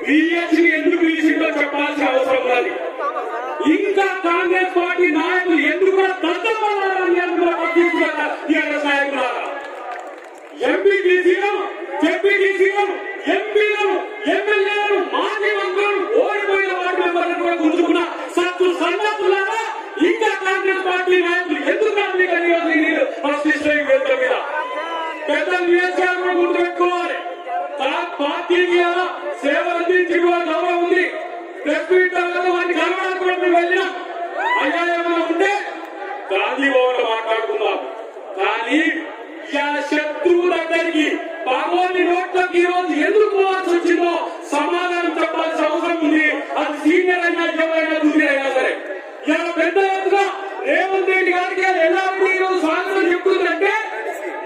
BSc ఎందుకు పిలిచిందో చెప్పాల్సిన అవసరం ఉన్నది ఇంకా కాంగ్రెస్ పార్టీ నాయకులు ఎందుకు కూడా దత్తపడాలని అందులో పట్టించుకున్న టీఆర్ఎస్ నాయకులారా ఎంపీటీసీలను జెడ్పీటీసీలను ఎంపీలను ఎమ్మెల్యేలను మాజీ మంత్రులను ఓడిపోయిన వార్డు మెంబర్లను కూడా గుంజుకున్న సత్తు సన్నతులారా ఇంకా కాంగ్రెస్ పార్టీ నాయకులు ఎందుకు వేదిక మీద? పెద్ద నియోజకవర్గం గుర్తుపెట్టుకోవాలి. పార్టీకి సేవలు కూడా గౌరవం ఉంది. ప్రెస్ మీట్ తర్వాత కలవడానికి అయ్యా ఏమైనా ఉంటే గాంధీ భవన్ మాట్లాడుకుందాం. కానీ ఇవాళ శత్రువు దగ్గరికి నోట్లోకి ఈ రోజు ఎందుకు పోవాల్సి వచ్చిందో సమాధానం చెప్పాల్సిన అవసరం ఉంది. అది సీనియర్ అయినా ఎవరైనా జూనియర్ అయినా సరే. పెద్ద ఎత్తుగా రేవంత్ రెడ్డి గారికి ఎలాంటి ఈ రోజు స్వాగతం చెప్తుందంటే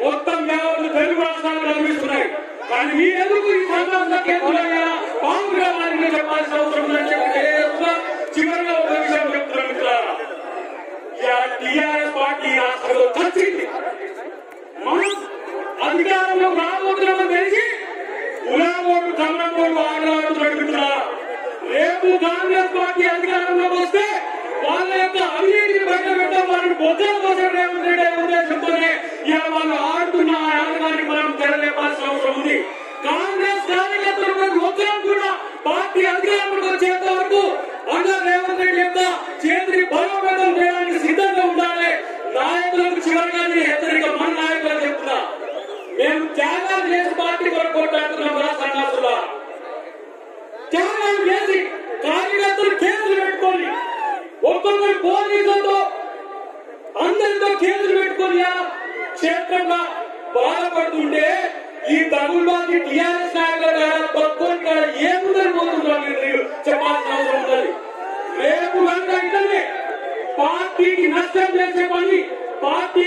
మొత్తం యావత్తు తెలుగు రాష్ట్రాలు కనిపిస్తున్నాయి. కానీ మీరెందుకు ఈ సందర్భంగా టిఆర్ఎస్ పార్టీ రాష్ట్రంలో చచ్చింది మనం అధికారంలో రాబోతున్నామని తెలిసి గులాబోడు కమలంబోడు ఆడవాడు నడుపుతున్నారు రేపు కాంగ్రెస్ పార్టీ అధికారంలోకి వస్తే వాళ్ళ యొక్క అవినీతిని బయట పెట్టడం వాళ్ళని బొద్దల కోసం రేవంత్ రెడ్డి ఉద్దేశంతోనే ఇలా వాళ్ళు ఆడుతున్న ఆటగాన్ని మనం తెరలేపాల్సిన అవసరం ఉంది. కాంగ్రెస్ కార్యకర్తలు కూడా ఒక్కరం కూడా పార్టీ అధికారంలోకి వచ్చేంత వరకు అన్న రేవంత్ రెడ్డి యొక్క చేతిని బలం మేము త్యాగాలు చేసి పార్టీ కొరకు కొట్లాడుతున్నాం రా సన్నాసులా. త్యాగాలు చేసి కార్యకర్తలు కేసులు పెట్టుకొని ఒక్కొక్కరు పోలీసులతో అందరితో కేసులు పెట్టుకొని క్షేత్రంగా బాధపడుతుంటే ఈ తగులుబాజీ టీఆర్ఎస్ నాయకులు పక్కోని కాడ ఏముందని పోతున్నారు మీరు చెప్పాల్సిన అవసరం ఉన్నది. రేపు గంట పార్టీకి నష్టం చేసే పని పార్టీ